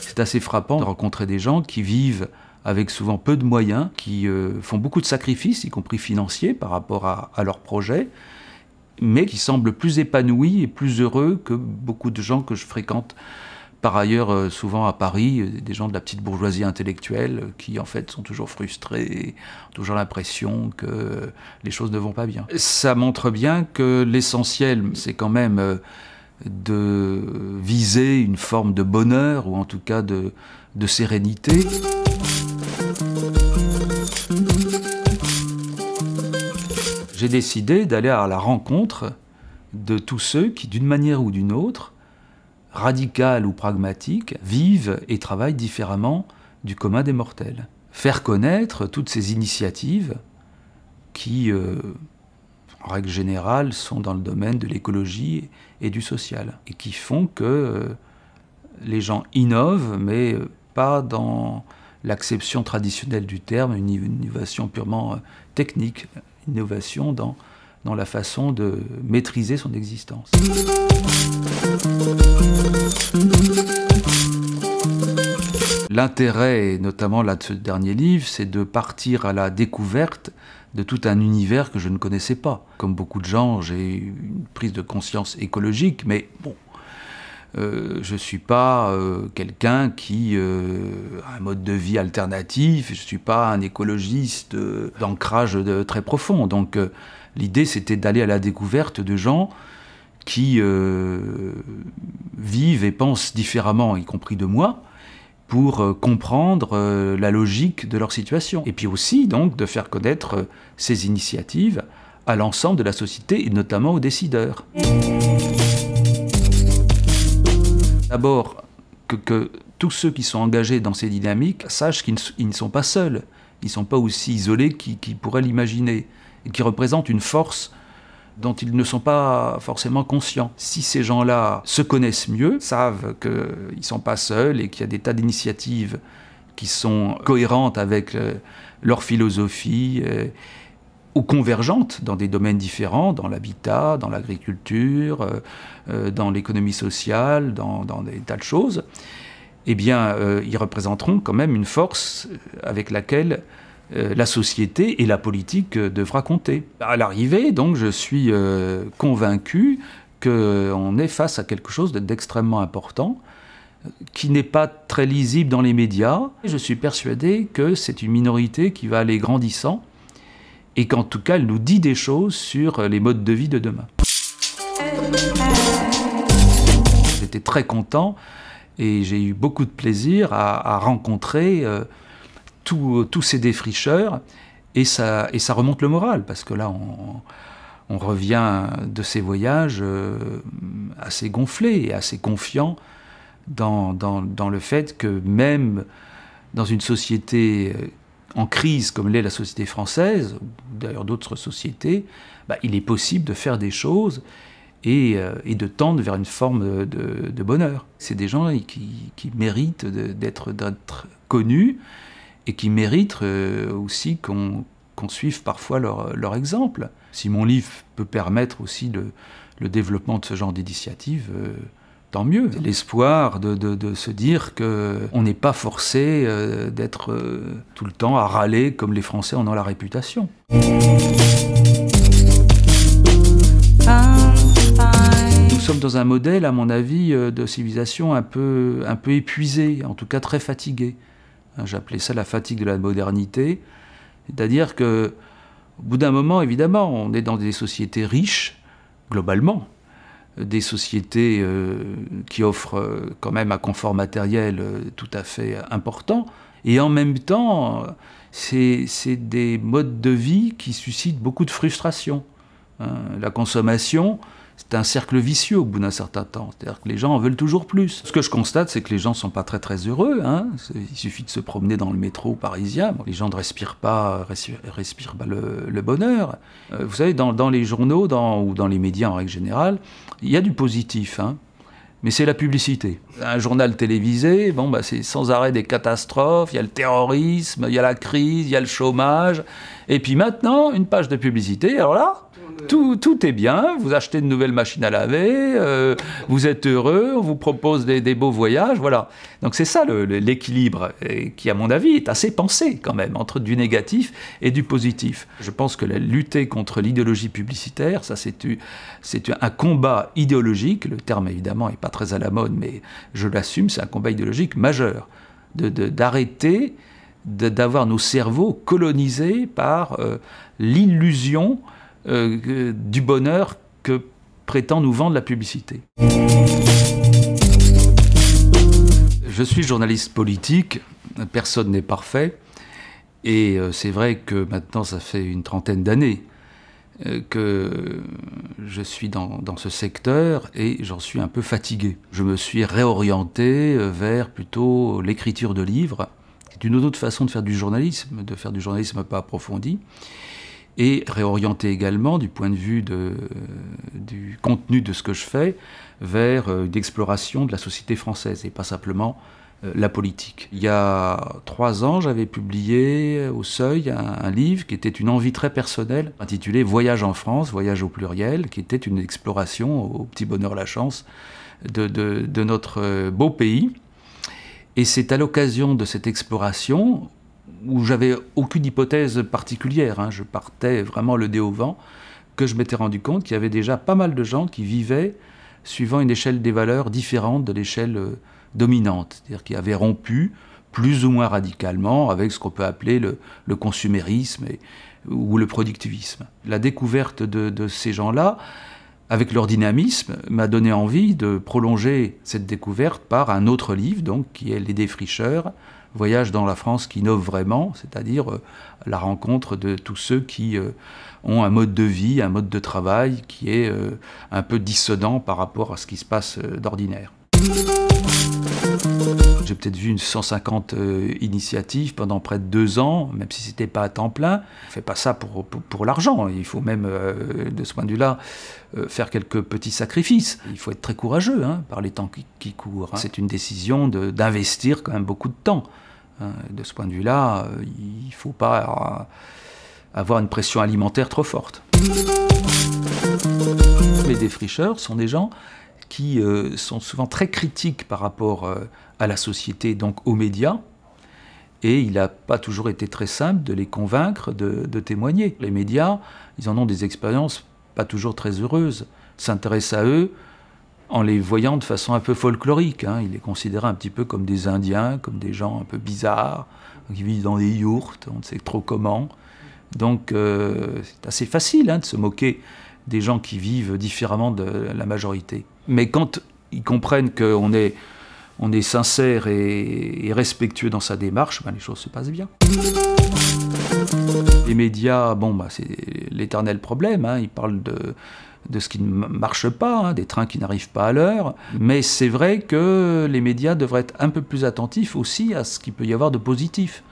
C'est assez frappant de rencontrer des gens qui vivent avec souvent peu de moyens, qui euh, font beaucoup de sacrifices, y compris financiers, par rapport à, à leurs projets, mais qui semblent plus épanouis et plus heureux que beaucoup de gens que je fréquente par ailleurs euh, souvent à Paris, euh, des gens de la petite bourgeoisie intellectuelle qui en fait sont toujours frustrés, ont toujours l'impression que les choses ne vont pas bien. Ça montre bien que l'essentiel, c'est quand même euh, de viser une forme de bonheur ou en tout cas de, de sérénité. J'ai décidé d'aller à la rencontre de tous ceux qui, d'une manière ou d'une autre, radicales ou pragmatiques, vivent et travaillent différemment du commun des mortels. Faire connaître toutes ces initiatives qui, euh, en règle générale, sont dans le domaine de l'écologie et du social, et qui font que euh, les gens innovent, mais euh, pas dans l'acception traditionnelle du terme, une innovation purement technique, innovation dans dans la façon de maîtriser son existence. L'intérêt, notamment là de ce dernier livre, c'est de partir à la découverte de tout un univers que je ne connaissais pas. Comme beaucoup de gens, j'ai une prise de conscience écologique, mais bon, euh, je ne suis pas euh, quelqu'un qui euh, a un mode de vie alternatif, je ne suis pas un écologiste d'ancrage très profond. Donc L'idée, c'était d'aller à la découverte de gens qui euh, vivent et pensent différemment, y compris de moi, pour euh, comprendre euh, la logique de leur situation. Et puis aussi, donc, de faire connaître ces initiatives à l'ensemble de la société et notamment aux décideurs. D'abord, que, tous ceux qui sont engagés dans ces dynamiques sachent qu'ils ne sont pas seuls, ils ne sont pas aussi isolés qu'ils pourraient l'imaginer et qui représentent une force dont ils ne sont pas forcément conscients. Si ces gens-là se connaissent mieux, savent qu'ils ne sont pas seuls et qu'il y a des tas d'initiatives qui sont cohérentes avec euh, leur philosophie euh, ou convergentes dans des domaines différents, dans l'habitat, dans l'agriculture, euh, dans l'économie sociale, dans, des tas de choses, eh bien, ils représenteront quand même une force avec laquelle la société et la politique euh, devra compter. À l'arrivée, donc, je suis euh, convaincu qu'on est face à quelque chose d'extrêmement important qui n'est pas très lisible dans les médias. Je suis persuadé que c'est une minorité qui va aller grandissant et qu'en tout cas, elle nous dit des choses sur les modes de vie de demain. J'étais très content et j'ai eu beaucoup de plaisir à, rencontrer tous ces défricheurs, et ça, remonte le moral, parce que là, on, revient de ces voyages euh, assez gonflés et assez confiants dans, le fait que même dans une société euh, en crise comme l'est la société française, ou d'ailleurs d'autres sociétés, bah, il est possible de faire des choses et, euh, de tendre vers une forme de, bonheur. C'est des gens qui méritent d'être connus et qui méritent euh, aussi qu'on suive parfois leur, leur, exemple. Si mon livre peut permettre aussi le, le développement de ce genre d'initiative, euh, tant mieux. L'espoir de, de, de, se dire qu'on n'est pas forcé euh, d'être tout le temps à râler comme les Français en ont la réputation. Nous sommes dans un modèle, à mon avis, de civilisation un peu, un peu épuisé, en tout cas très fatigué. Hein, j'appelais ça la fatigue de la modernité. C'est-à-dire que, au bout d'un moment, évidemment, on est dans des sociétés riches, globalement, des sociétés euh, qui offrent euh, quand même un confort matériel euh, tout à fait important, et en même temps, c'est des modes de vie qui suscitent beaucoup de frustration. Hein. la consommation, c'est un cercle vicieux au bout d'un certain temps. C'est-à-dire que les gens en veulent toujours plus. Ce que je constate, c'est que les gens ne sont pas très très heureux. Hein. Il suffit de se promener dans le métro parisien. les gens ne respirent pas, respirent, pas le, bonheur. Euh, vous savez, dans, les journaux ou dans les médias en règle générale, il y a du positif. Hein. mais c'est la publicité. Un journal télévisé, bon, bah, c'est sans arrêt des catastrophes, il y a le terrorisme, il y a la crise, il y a le chômage. Et puis maintenant, une page de publicité, alors là, tout, tout, est bien, vous achetez une nouvelle machine à laver, euh, vous êtes heureux, on vous propose des, beaux voyages, voilà. Donc c'est ça l'équilibre qui, à mon avis, est assez pensé quand même, entre du négatif et du positif. Je pense que la lutter contre l'idéologie publicitaire, ça c'est un combat idéologique, le terme évidemment n'est pas très à la mode, mais je l'assume, c'est un combat idéologique majeur, d'arrêter d'avoir nos cerveaux colonisés par euh, l'illusion euh, du bonheur que prétend nous vendre la publicité. Je suis journaliste politique, personne n'est parfait, et euh, c'est vrai que maintenant ça fait une trentaine d'années que je suis dans, dans, ce secteur et j'en suis un peu fatigué. Je me suis réorienté vers plutôt l'écriture de livres d'une autre façon de faire du journalisme, de faire du journalisme pas approfondi, et réorienter également du point de vue de, du contenu de ce que je fais vers euh, l'exploration de la société française et pas simplement euh, la politique. Il y a trois ans, j'avais publié au Seuil un, livre qui était une envie très personnelle, intitulé Voyage en France, voyage au pluriel, qui était une exploration au petit bonheur la chance de, notre euh, beau pays et c'est à l'occasion de cette exploration, où j'avais aucune hypothèse particulière, hein, je partais vraiment le dé au vent, que je m'étais rendu compte qu'il y avait déjà pas mal de gens qui vivaient suivant une échelle des valeurs différente de l'échelle euh, dominante, c'est-à-dire qui avaient rompu plus ou moins radicalement avec ce qu'on peut appeler le, consumérisme ou le productivisme. La découverte de ces gens-là, avec leur dynamisme, m'a donné envie de prolonger cette découverte par un autre livre, donc, qui est Les Défricheurs, Voyage dans la France qui innove vraiment, c'est-à-dire euh, la rencontre de tous ceux qui euh, ont un mode de vie, un mode de travail qui est euh, un peu dissonant par rapport à ce qui se passe d'ordinaire. J'ai peut-être vu une 150 euh, initiatives pendant près de deux ans, même si c'était pas à temps plein. On fait pas ça pour, pour, l'argent. Il faut même, euh, de ce point de vue-là, euh, faire quelques petits sacrifices. Il faut être très courageux hein, par les temps qui, courent. Hein. C'est une décision d'investir quand même beaucoup de temps. Hein. De ce point de vue-là, il ne faut pas avoir une pression alimentaire trop forte. Les défricheurs sont des gens qui euh, sont souvent très critiques par rapport euh, à la société, donc aux médias. Et il n'a pas toujours été très simple de les convaincre de, témoigner. Les médias, ils en ont des expériences pas toujours très heureuses. S'intéressent à eux en les voyant de façon un peu folklorique. Hein. Ils les considèrent un petit peu comme des Indiens, comme des gens un peu bizarres, qui vivent dans des yourtes, on ne sait trop comment. Donc euh, c'est assez facile hein, de se moquer des gens qui vivent différemment de la majorité. Mais quand ils comprennent qu'on est, on est sincère et, respectueux dans sa démarche, ben les choses se passent bien. Les médias, bon, bah, c'est l'éternel problème. Hein. Ils parlent de, ce qui ne marche pas, hein, des trains qui n'arrivent pas à l'heure. Mais c'est vrai que les médias devraient être un peu plus attentifs aussi à ce qu'il peut y avoir de positif.